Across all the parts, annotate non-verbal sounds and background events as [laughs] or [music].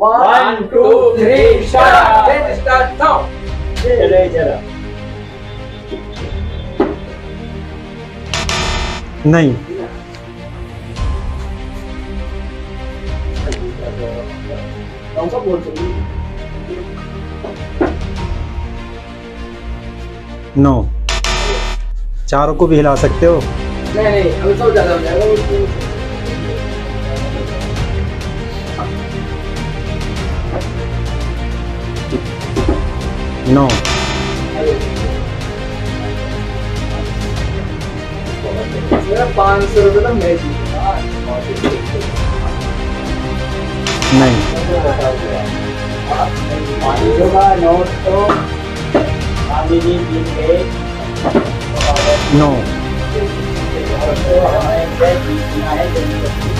One, two, three, start. Ten, start now. चलो चलो नहीं कौन सा बोल सकती नो चारों को भी हिला सकते हो? नहीं नहीं अभी सब ज़्यादा हो जाएगा। मेरा पाँच सौ रुपये तो मैं नहीं। पाँच का नोट तो स्वामी जी जीत नो और तो हमें जीतना है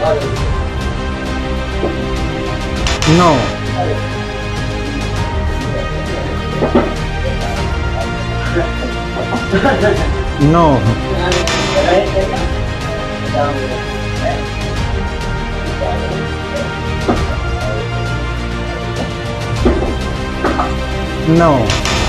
No. No. No.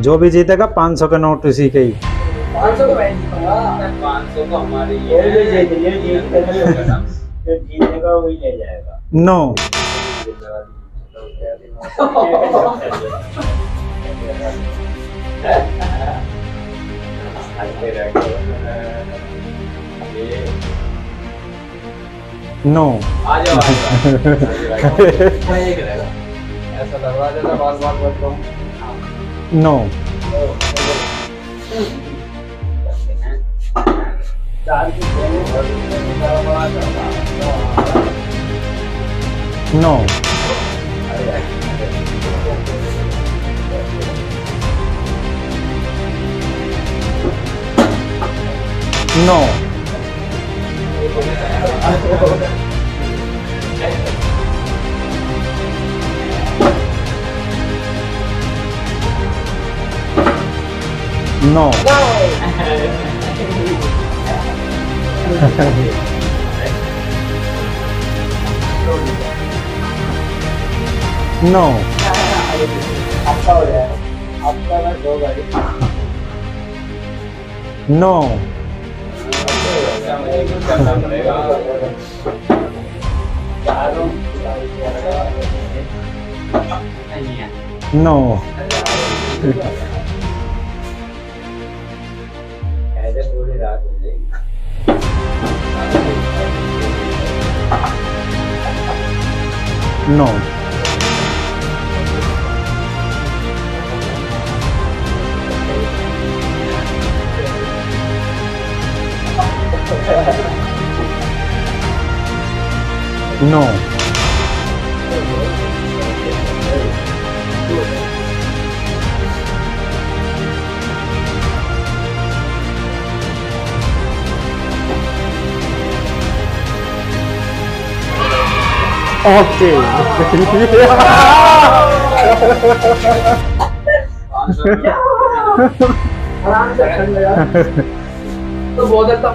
जो भी जीतेगा पाँच सौ का नोट उसी के ही। नो। नो [laughs] ऐसा दरवाज़ा बार बार No. No. No. No. No. No. No. Né? Não. [laughs] Não. Okay [laughs] [laughs] [laughs] तो बहुत अच्छा।